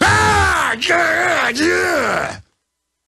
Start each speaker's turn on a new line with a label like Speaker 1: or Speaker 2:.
Speaker 1: Ah, yeah, yeah.